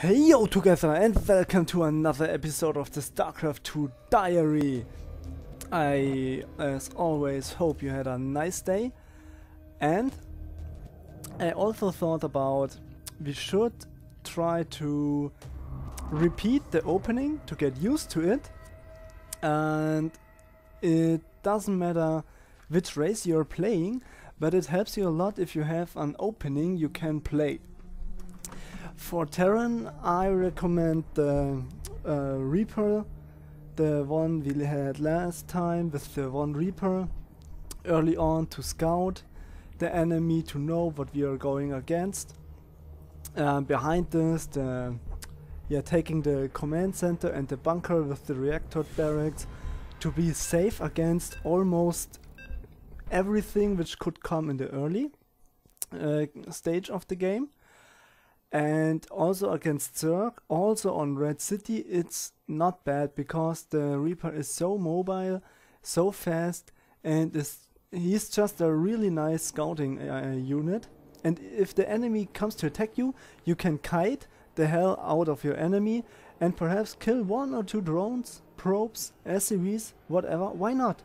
Hey yo together and welcome to another episode of the StarCraft 2 Diary. I, as always, hope you had a nice day and I also thought about we should try to repeat the opening to get used to it and it doesn't matter which race you're playing but it helps you a lot if you have an opening you can play. For Terran I recommend the uh, Reaper, the one we had last time with the one Reaper early on to scout the enemy to know what we are going against. Uh, behind this, the yeah, taking the command center and the bunker with the reactor barracks to be safe against almost everything which could come in the early uh, stage of the game. And also against Zerg, also on Red City, it's not bad because the Reaper is so mobile, so fast, and is he's just a really nice scouting uh, unit. And if the enemy comes to attack you, you can kite the hell out of your enemy and perhaps kill one or two drones, probes, SCVs, whatever. Why not?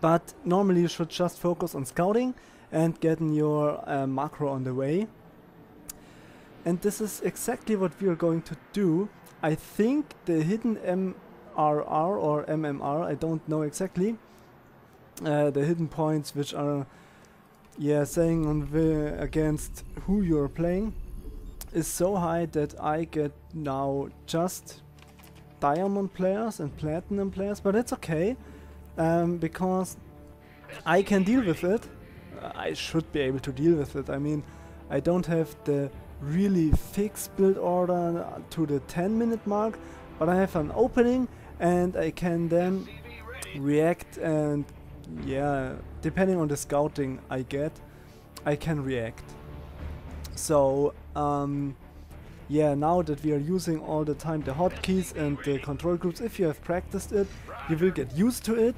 But normally you should just focus on scouting and getting your uh, macro on the way. And this is exactly what we are going to do. I think the hidden MRR or MMR, I don't know exactly, uh, the hidden points which are yeah saying on the against who you're playing is so high that I get now just diamond players and platinum players but it's okay um, because I can deal with it I should be able to deal with it I mean I don't have the really fixed build order to the 10 minute mark but I have an opening and I can then react and yeah, depending on the scouting I get, I can react. So, um, yeah, now that we are using all the time the hotkeys and the control groups, if you have practiced it, you will get used to it.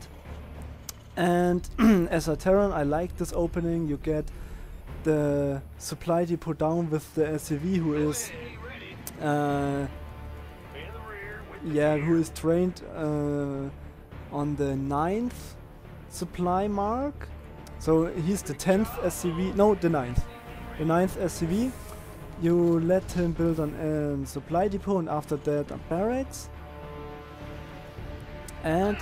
And as a Terran, I like this opening. You get the supply depot down with the SCV who is, uh, yeah, who is trained uh, on the 9th supply mark. So he's the 10th SCV, no, the 9th. The 9th SCV. You let him build an um, supply depot and after that a barracks. And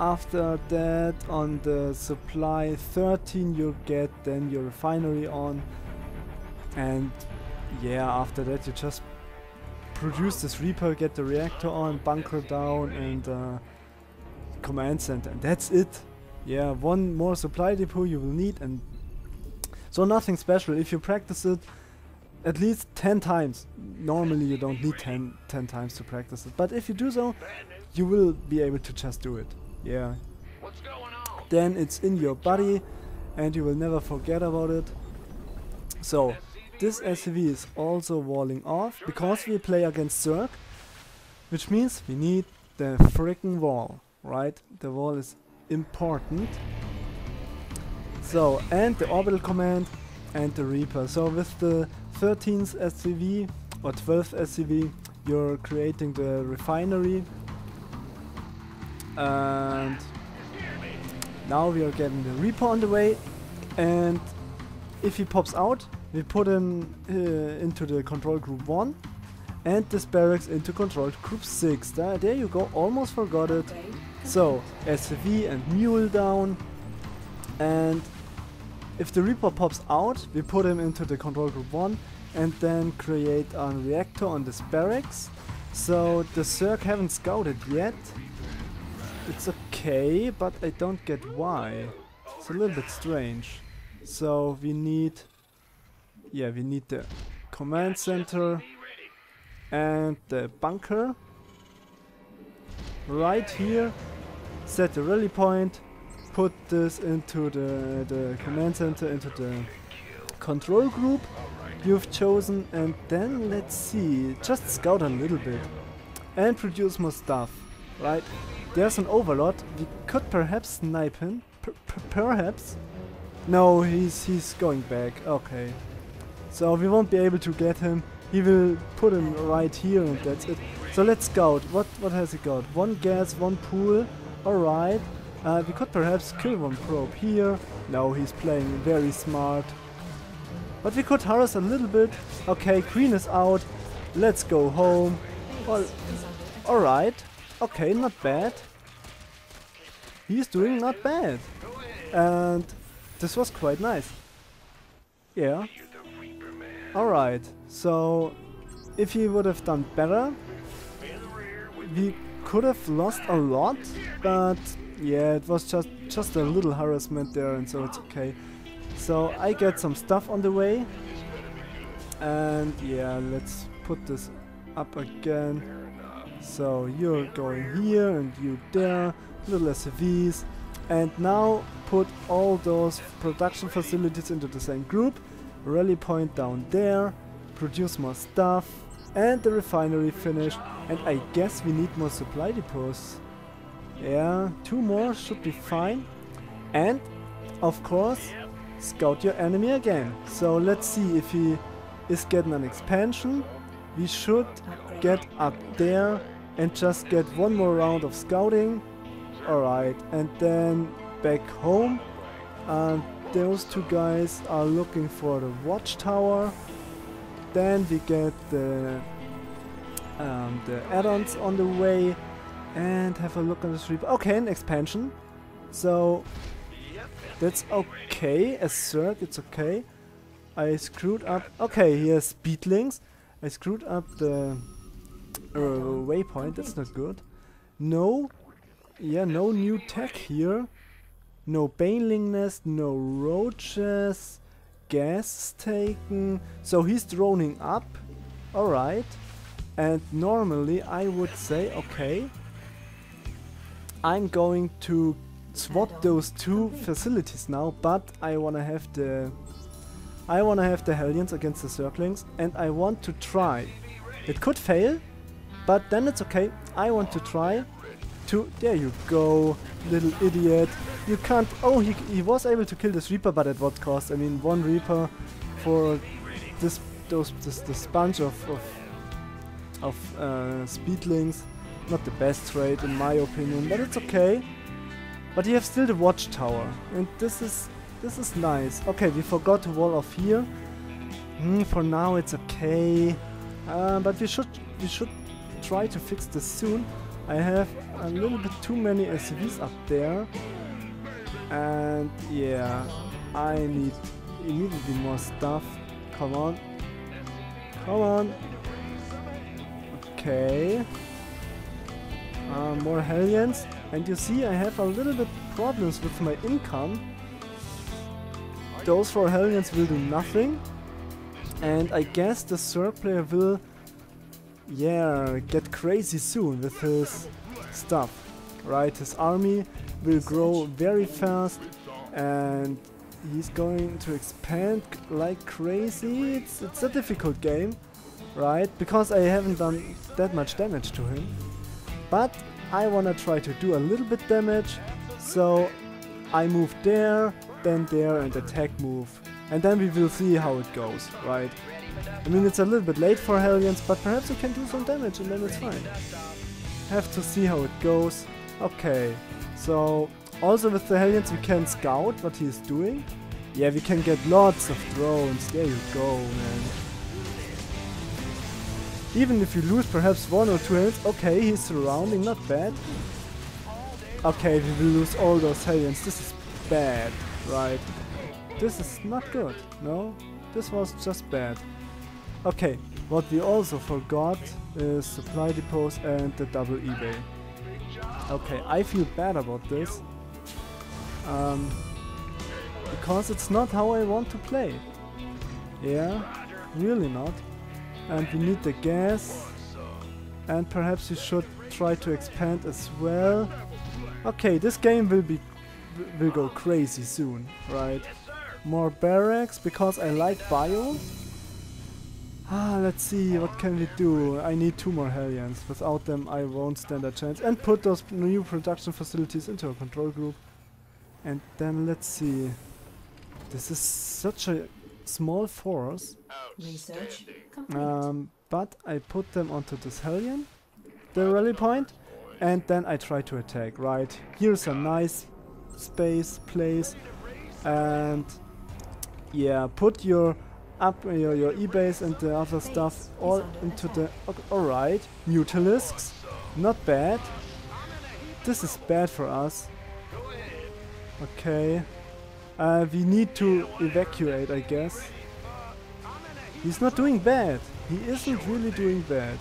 after that on the supply 13 you get then your refinery on. And yeah, after that you just produce this Reaper, get the reactor on, bunker down and uh, command center. And that's it yeah, one more supply depot you will need and so nothing special. If you practice it at least 10 times, normally you don't need 10, 10 times to practice it, but if you do so, you will be able to just do it. Yeah. Then it's in your body and you will never forget about it. So, this SCV is also walling off because we play against Zerg, which means we need the freaking wall, right? The wall is important. So, and the orbital command and the Reaper. So with the 13th SCV or 12th SCV, you're creating the refinery. And now we are getting the Reaper on the way. And if he pops out, we put him uh, into the control group 1 and this barracks into control group 6. There, there you go, almost forgot it. So, SCV and Mule down. And if the Reaper pops out, we put him into the control group 1 and then create a reactor on this barracks. So the Zerg haven't scouted yet. It's okay, but I don't get why. It's a little bit strange. So we need... Yeah, we need the command center and the bunker right here set the rally point, put this into the, the command center, into the control group you've chosen and then let's see, just scout a little bit and produce more stuff, right? There's an overlord, we could perhaps snipe him, per perhaps. No, he's, he's going back, okay. So we won't be able to get him he will put him right here and that's it. So let's scout. What what has he got? One gas, one pool. Alright. Uh, we could perhaps kill one probe here. No, he's playing very smart. But we could harass a little bit. Okay, queen is out. Let's go home. Well, alright. Okay, not bad. He's doing not bad. And this was quite nice. Yeah. Alright, so if he would have done better, we could have lost a lot, but yeah, it was just just a little harassment there and so it's okay. So I get some stuff on the way. And yeah, let's put this up again. So you're going here and you there, little SCVs. And now put all those production facilities into the same group. Rally point down there, produce more stuff, and the refinery finished. And I guess we need more supply depots. Yeah, two more should be fine. And, of course, scout your enemy again. So let's see if he is getting an expansion. We should get up there and just get one more round of scouting. Alright, and then back home. And those two guys are looking for the watchtower. Then we get the um, the add-ons on the way and have a look on the street. Okay, an expansion. So that's okay. A Zerg, it's okay. I screwed up. Okay, here's speedlings. I screwed up the uh, waypoint. That's not good. No. Yeah, no new tech here. No baneling nest, no roaches. Gas taken. So he's droning up. Alright. And normally I would say, okay, I'm going to swap those two facilities now, but I wanna have the I wanna have the Hellions against the Zerglings and I want to try. It could fail, but then it's okay. I want to try to there you go, little idiot. You can't oh he he was able to kill this Reaper but at what cost? I mean one Reaper for this those this this bunch of of, of uh, speedlings. Not the best trade in my opinion, but it's okay. But you have still the watchtower, and this is this is nice. Okay, we forgot to wall off here. Mm, for now it's okay, uh, but we should we should try to fix this soon. I have a little bit too many SCVs up there, and yeah, I need immediately more stuff. Come on, come on. Okay. Uh, more Hellions. And you see I have a little bit problems with my income. Those four Hellions will do nothing. And I guess the third player will, yeah, get crazy soon with his stuff. Right, his army will grow very fast and he's going to expand like crazy. It's, it's a difficult game, right? Because I haven't done that much damage to him. But I wanna try to do a little bit damage, so I move there, then there and attack move. And then we will see how it goes, right? I mean it's a little bit late for Hellions, but perhaps we can do some damage and then it's fine. Have to see how it goes. Okay, so also with the Hellions we can scout what he's doing. Yeah, we can get lots of drones. There you go, man. Even if you lose perhaps one or two hits, okay, he's surrounding, not bad. Okay, we will lose all those Hellions, this is bad, right? This is not good, no? This was just bad. Okay, what we also forgot is supply depots and the double eBay. Okay, I feel bad about this. Um, because it's not how I want to play. Yeah, really not and we need the gas and perhaps we should try to expand as well okay this game will be will go crazy soon right more barracks because I like bio ah let's see what can we do? I need two more Hellions. Without them I won't stand a chance. And put those new production facilities into a control group. And then let's see. This is such a small force, Research complete. um, but I put them onto this Hellion, the rally point, and then I try to attack. Right, here's a nice space place, and yeah, put your up your your e-base and the other stuff all into the. ok- all right, Mutalisks, not bad. This is bad for us. Okay. Uh, we need to evacuate, I guess. He's not doing bad. He isn't really doing bad.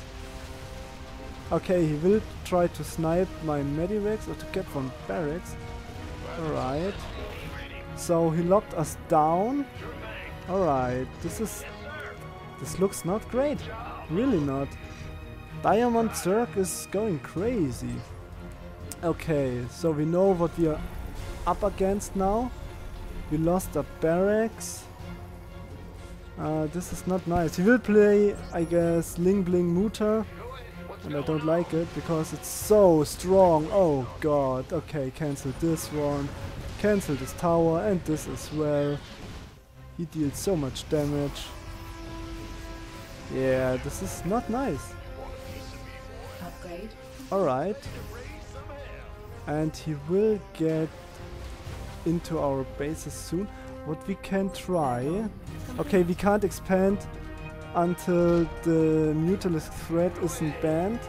Okay, he will try to snipe my medivacs or to get from barracks. Alright. So he locked us down. Alright, this is... This looks not great. Really not. Diamond Zerg is going crazy. Okay, so we know what we are up against now. We lost a barracks. Uh, this is not nice. He will play, I guess, Ling Bling Muta. And I don't like it because it's so strong. Oh god. Okay, cancel this one. Cancel this tower and this as well. He deals so much damage. Yeah, this is not nice. Upgrade. Alright. And he will get into our bases soon. What we can try... Okay, we can't expand until the Mutalisk threat isn't banned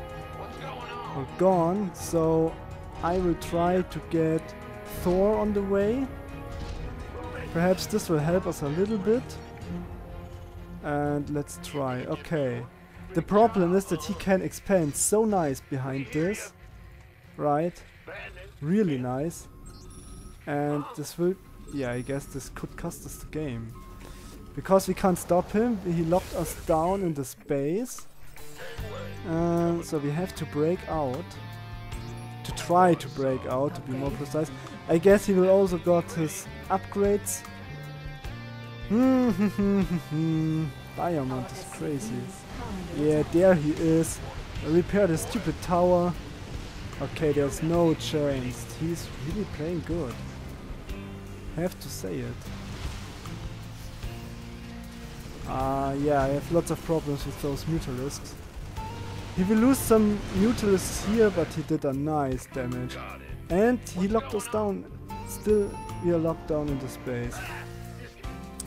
or gone, so I will try to get Thor on the way. Perhaps this will help us a little bit. And let's try. Okay. The problem is that he can expand so nice behind this. Right? Really nice. And this will... Yeah, I guess this could cost us the game. Because we can't stop him, he locked us down in the space. Um, so we have to break out. To try to break out, to be more precise. I guess he will also got his upgrades. Diamond is crazy. Yeah, there he is. Repair the stupid tower. Okay, there's no chance. He's really playing good. Have to say it. Uh, yeah, I have lots of problems with those Mutalisks. He will lose some Mutalisks here, but he did a nice damage. And he locked us down. Still, we are locked down in the space.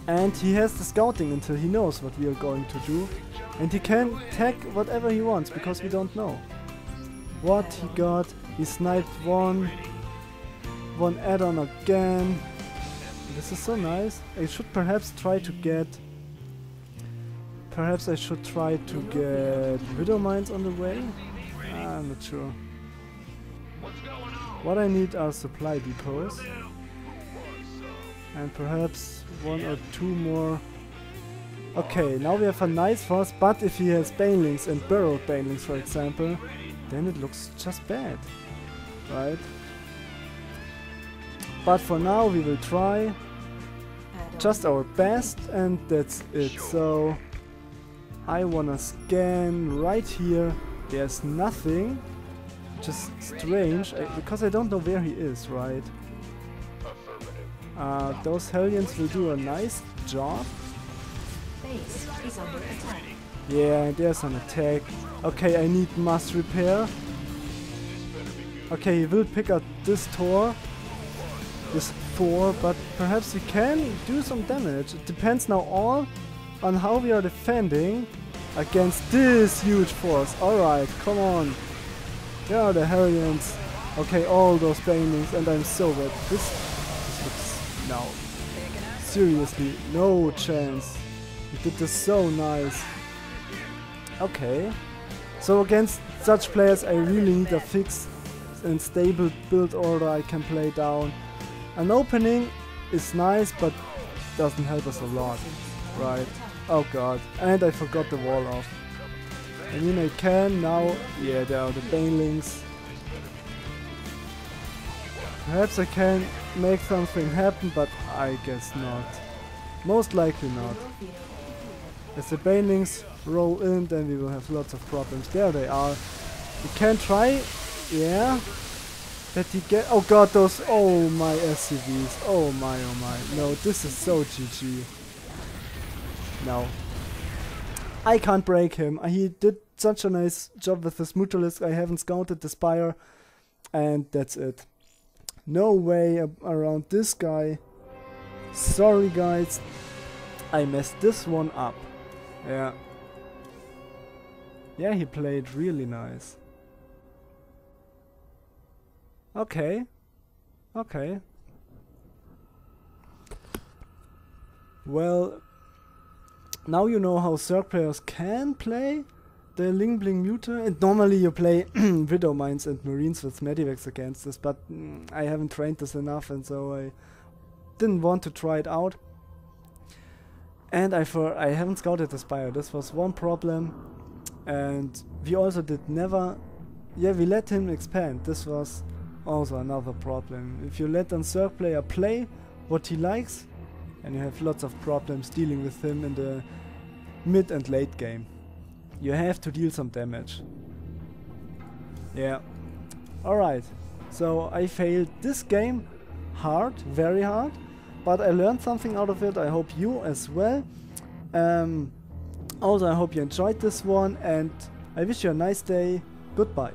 And he has the scouting until he knows what we are going to do. And he can tag whatever he wants, because we don't know. What he got, he sniped one, one add-on again. This is so nice. I should perhaps try to get... Perhaps I should try to get Widow Mines on the way? Ah, I'm not sure. What I need are supply depots. And perhaps one or two more. Okay, now we have a nice force, but if he has Banelings and burrowed Banelings for example, then it looks just bad. Right? But for now we will try just our best and that's it. So I wanna scan right here. There's nothing. Which is strange I, because I don't know where he is, right? Uh, those Hellions will do a nice job. Base is under attack. Yeah, there's an attack. Okay, I need mass repair. Okay, he will pick up this Thor. This 4, but perhaps we can do some damage. It depends now all on how we are defending against this huge force. Alright, come on. Are the Hellions. Okay, all those banelings, and I'm so wet. This, this looks... No. Seriously, no chance. You did this so nice. Okay. So against such players I really need a fixed and stable build order I can play down. An opening is nice but doesn't help us a lot. Right. Oh god. And I forgot the wall off. I mean I can now. Yeah, there are the banelings. Perhaps I can make something happen, but I guess not. Most likely not. As the banelings roll in, then we will have lots of problems. There they are. We can try, yeah. That he get. Oh god, those. Oh my SCVs. Oh my, oh my. No, this is so GG. No. I can't break him. He did such a nice job with this Mutalisk. I haven't scouted the Spire. And that's it. No way around this guy. Sorry guys. I messed this one up. Yeah. Yeah, he played really nice. Okay. Okay. Well, now you know how Zerg players can play the Ling Bling Muta. And normally you play Widow Mines and Marines with Medivacs against this, but mm, I haven't trained this enough and so I didn't want to try it out. And I for I haven't scouted the Spire. This was one problem. And we also did never yeah, we let him expand. This was also another problem. If you let a Zerg player play what he likes, and you have lots of problems dealing with him in the mid and late game. You have to deal some damage. Yeah. Alright. So I failed this game hard, very hard, but I learned something out of it. I hope you as well. Um, also, I hope you enjoyed this one and I wish you a nice day. Goodbye.